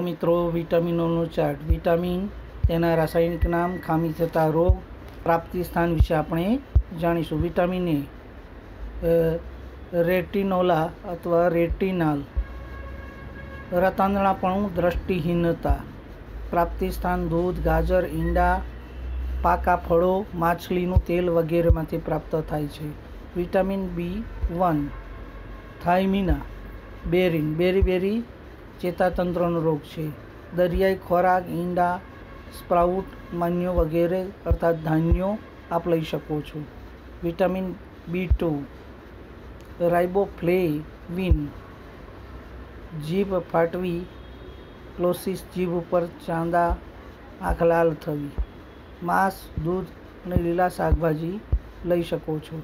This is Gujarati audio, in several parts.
મિત્રો વિટામિનોનો ચાર્ટ. વિટામિન તેના રાસાયણિક નામ ખામી થતા રોગ પ્રાપ્તિ સ્થાન વિશે આપણે જાણીશું. વિટામિન એ રેટિનોલા અથવા રેટિનાલ રતાંદણાપણું, દ્રષ્ટિહીનતા પ્રાપ્તિ સ્થાન, દૂધ, ગાજર, ઈંડા, પાકા ફળો, માછલીનું તેલ વગેરેમાંથી પ્રાપ્ત થાય છે. વિટામિન બી વન, થાઇમિના બેરિન બેરી બેરી ચેતાતંત્રનો રોગ છે. દરિયાઈ ખોરાક, ઈંડા, સ્પ્રાઉટ, માન્યો વગેરે અર્થાત ધાન્યો આપ લઈ શકો છો. વિટામિન બી ટુ, રાઇબોફ્લેવિન, જીભ ફાટવી, ક્લોસિસ જીભ ઉપર ચાંદા આંખ લાલ થવી. માંસ, દૂધ અને લીલા શાકભાજી લઈ શકો છો.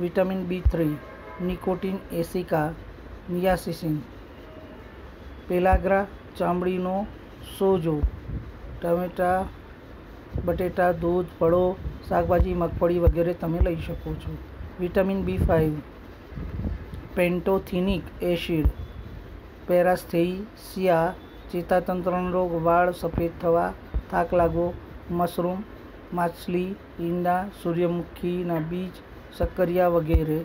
Vitamin B three, nicotinic acid, niacin. Pellagra ચામડીનો સોજો. ટમેટા, બટેટા, દૂધ, ફળો, શાકભાજી, મગફળી વગેરે તમે લઈ શકો છો. Vitamin B five pantothenic acid. Paresthesia, ચેતાતંત્રનો રોગ, વાળ સફેદ થવા, થાક લાગવો, મશરૂમ, માછલી, ઈંડા, સૂર્યમુખીના બીજ, સક્કરિયા વગેરે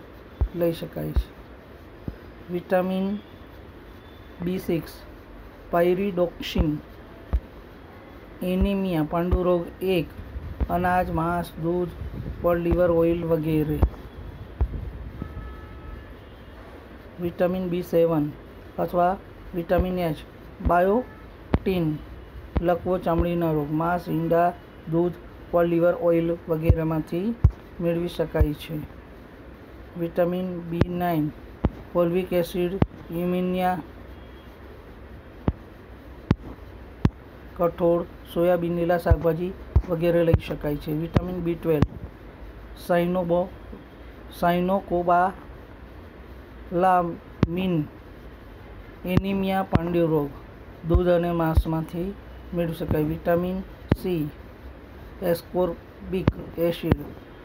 લઈ શકાય છે. Vitamin B six, pyridoxine, anaemia, પાંડુરોગ એક, અનાજ, માંસ, દૂધ પર લીવર, ઓઇલ વગેરે. વિટામિન બી સેવન અથવા વિટામિન એચ, બાયોટીન લકવો ચામડીના રોગ, માંસ, ઈંડા, દૂધ પર લીવર, ઓઇલ વગેરેમાંથી મેળવી શકાય છે. Vitamin B nine, folic acid યુમિનિયા કઠોળ, સોયાબીન, લીલા શાકભાજી વગેરે લઈ શકાય છે. વિટામિન બી ટ્વેલ્વ સાઇનોબો સાઇનોકોબાલામિન એનિમિયા પાંડ્ય રોગ, દૂધ અને માંસમાંથી મેળવી શકાય. Vitamin C, ascorbic acid,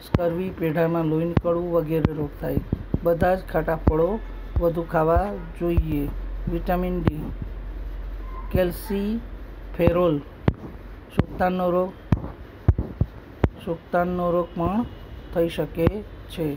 scurvy પેઢામાં લોહી નીકળવું વગેરે રોગ થાય. બધા જ ખાટા ફળો વધુ ખાવા જોઈએ. વિટામિન ડી કેલ્સીફેરોલ સુક્તાનનો રોગ સુક્તાનનો રોગ પણ થઈ શકે છે.